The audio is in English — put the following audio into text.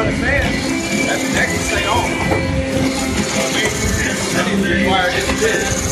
up and run a fan, that, that can stay on. I mean, that didn't require it to fit.